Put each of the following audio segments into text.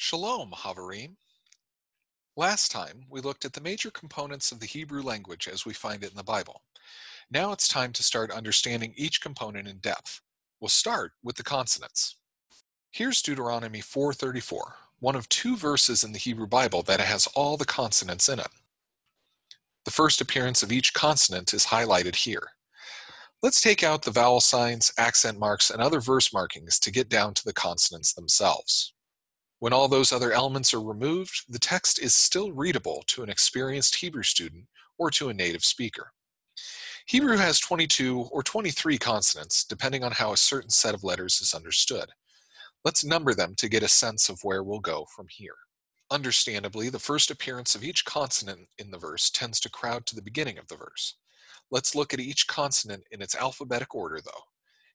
Shalom, Havarim. Last time, we looked at the major components of the Hebrew language as we find it in the Bible. Now it's time to start understanding each component in depth. We'll start with the consonants. Here's Deuteronomy 4:34, one of two verses in the Hebrew Bible that has all the consonants in it. The first appearance of each consonant is highlighted here. Let's take out the vowel signs, accent marks, and other verse markings to get down to the consonants themselves. When all those other elements are removed, the text is still readable to an experienced Hebrew student or to a native speaker. Hebrew has 22 or 23 consonants, depending on how a certain set of letters is understood. Let's number them to get a sense of where we'll go from here. Understandably, the first appearance of each consonant in the verse tends to crowd to the beginning of the verse. Let's look at each consonant in its alphabetic order, though.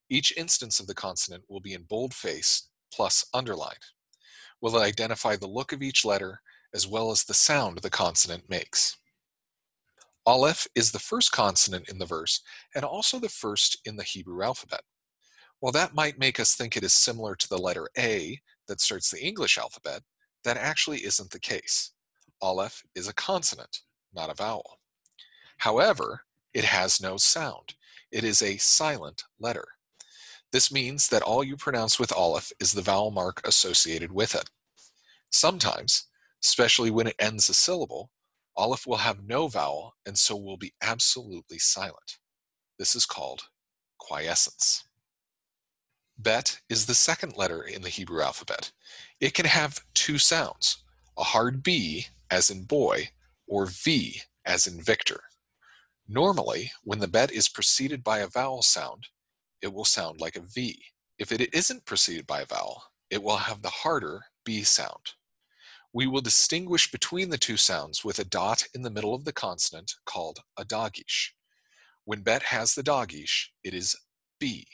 Each instance of the consonant will be in boldface plus underlined will identify the look of each letter as well as the sound the consonant makes. Aleph is the first consonant in the verse and also the first in the Hebrew alphabet. While that might make us think it is similar to the letter A that starts the English alphabet, that actually isn't the case. Aleph is a consonant, not a vowel. However, it has no sound. It is a silent letter. This means that all you pronounce with Aleph is the vowel mark associated with it. Sometimes, especially when it ends a syllable, Aleph will have no vowel and so will be absolutely silent. This is called quiescence. Bet is the second letter in the Hebrew alphabet. It can have two sounds, a hard B, as in boy, or V, as in Victor. Normally, when the bet is preceded by a vowel sound, it will sound like a V. If it isn't preceded by a vowel, it will have the harder B sound. We will distinguish between the two sounds with a dot in the middle of the consonant called a dagesh. When bet has the dagesh, it is B.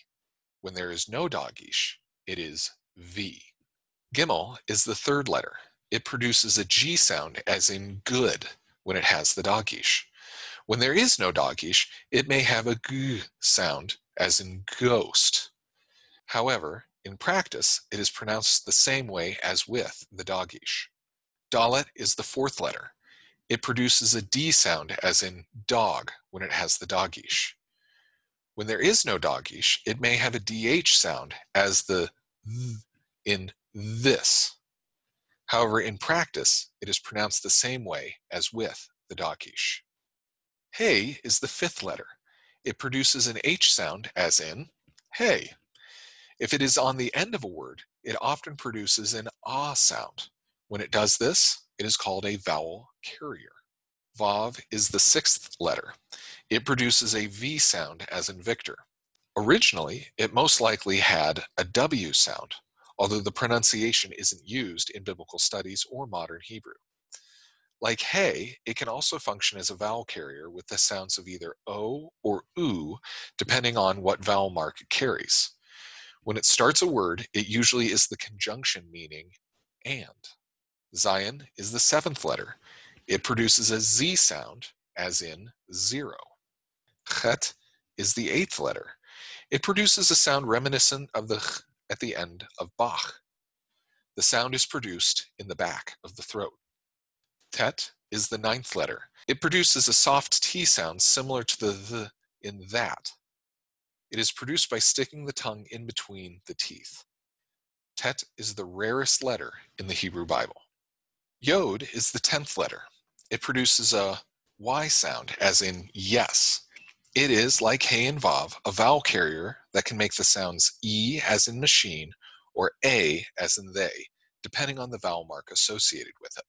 When there is no dagesh, it is V. Gimel is the third letter. It produces a G sound as in good when it has the dagesh. When there is no dagesh, it may have a G sound as in ghost. However, in practice, it is pronounced the same way as with the dagesh. Dalet is the fourth letter. It produces a D sound, as in dog, when it has the dagesh. When there is no dagesh, it may have a DH sound, as the th in this. However, in practice, it is pronounced the same way as with the dagesh. Hey is the fifth letter. It produces an H sound, as in hey. If it is on the end of a word, it often produces an ah sound. When it does this, it is called a vowel carrier. Vav is the sixth letter. It produces a V sound as in Victor. Originally, it most likely had a W sound, although the pronunciation isn't used in biblical studies or modern Hebrew. Like hey, it can also function as a vowel carrier with the sounds of either O or U, depending on what vowel mark it carries. When it starts a word, it usually is the conjunction meaning and. Zayin is the seventh letter. It produces a Z sound, as in zero. Chet is the eighth letter. It produces a sound reminiscent of the ch at the end of Bach. The sound is produced in the back of the throat. Tet is the ninth letter. It produces a soft T sound similar to the th in that. It is produced by sticking the tongue in between the teeth. Tet is the rarest letter in the Hebrew Bible. Yod is the 10th letter. It produces a Y sound, as in yes. It is, like Hey and Vav, a vowel carrier that can make the sounds E as in machine or A as in they, depending on the vowel mark associated with it.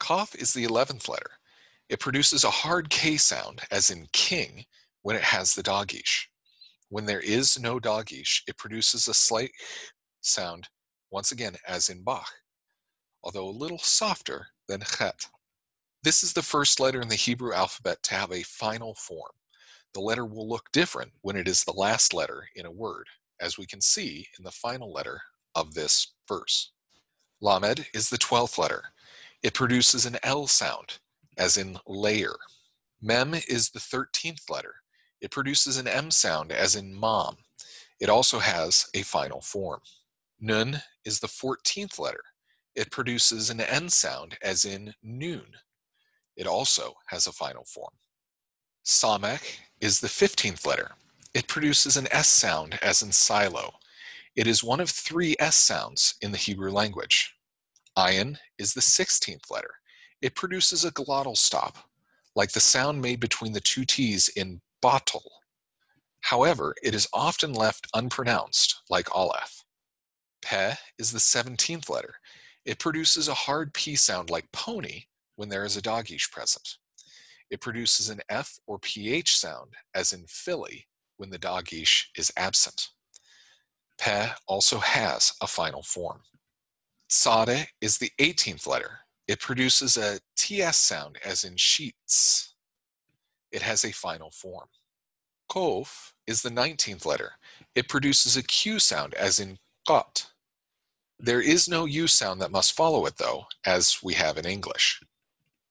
Kaf is the 11th letter. It produces a hard K sound, as in king, when it has the dagesh. When there is no dagesh, it produces a slight sound, once again, as in Bach although a little softer than chet. This is the first letter in the Hebrew alphabet to have a final form. The letter will look different when it is the last letter in a word, as we can see in the final letter of this verse. Lamed is the 12th letter. It produces an L sound, as in layer. Mem is the 13th letter. It produces an M sound, as in mom. It also has a final form. Nun is the 14th letter. It produces an N sound as in noon. It also has a final form. Samek is the 15th letter. It produces an S sound as in silo. It is one of three S sounds in the Hebrew language. Ayin is the 16th letter. It produces a glottal stop, like the sound made between the two T's in bottle. However, it is often left unpronounced, like Aleph. Pe is the 17th letter. It produces a hard P sound like pony when there is a dagesh present. It produces an F or PH sound, as in Philly, when the dagesh is absent. Pe also has a final form. Sade is the 18th letter. It produces a TS sound, as in sheets. It has a final form. Kof is the 19th letter. It produces a Q sound, as in got. There is no U sound that must follow it, though, as we have in English.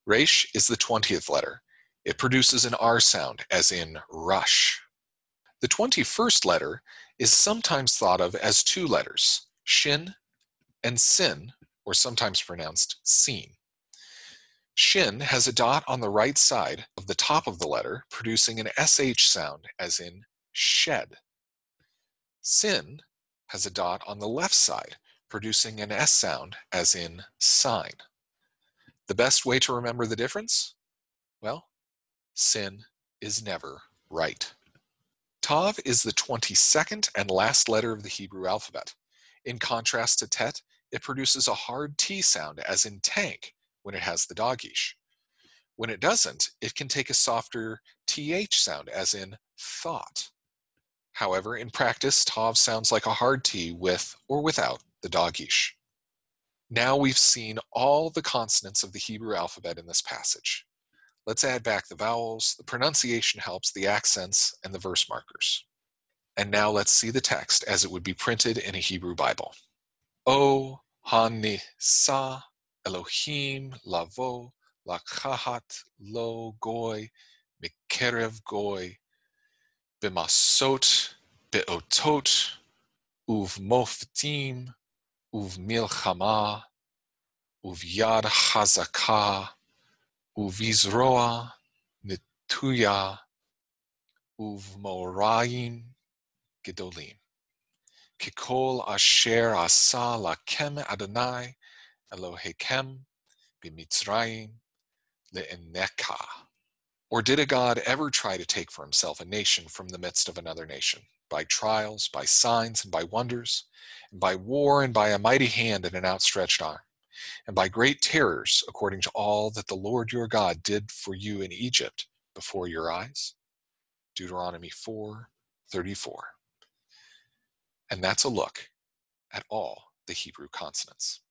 Resh is the 20th letter. It produces an R sound, as in rush. The 21st letter is sometimes thought of as two letters, shin and sin, or sometimes pronounced seen. Shin has a dot on the right side of the top of the letter, producing an SH sound, as in shed. Sin has a dot on the left side, producing an S sound, as in sign. The best way to remember the difference? Well, sin is never right. Tav is the 22nd and last letter of the Hebrew alphabet. In contrast to Tet, it produces a hard T sound, as in tank, when it has the dagesh. When it doesn't, it can take a softer TH sound, as in thought. However, in practice, Tav sounds like a hard T with or without the dagesh. Now we've seen all the consonants of the Hebrew alphabet in this passage. Let's add back the vowels, the pronunciation helps, the accents, and the verse markers. And now let's see the text as it would be printed in a Hebrew Bible. O Hani Sa Elohim Lavo Lakahat Lo Goy Mikerev Goy Bimasot Beotot Uv Moftim Uv Milchama Uv Yad Hazakah Uvizroa Nituya Uvmoraim Gedolim. Kikol Asher Asa Lakem Adonai Elohechem Bimitzrayim Le'eneka. Or did a God ever try to take for himself a nation from the midst of another nation, by trials, by signs, and by wonders, and by war, and by a mighty hand and an outstretched arm? and by great terrors, according to all that the Lord your God did for you in Egypt before your eyes. Deuteronomy 4 34. And that's a look at all the Hebrew consonants.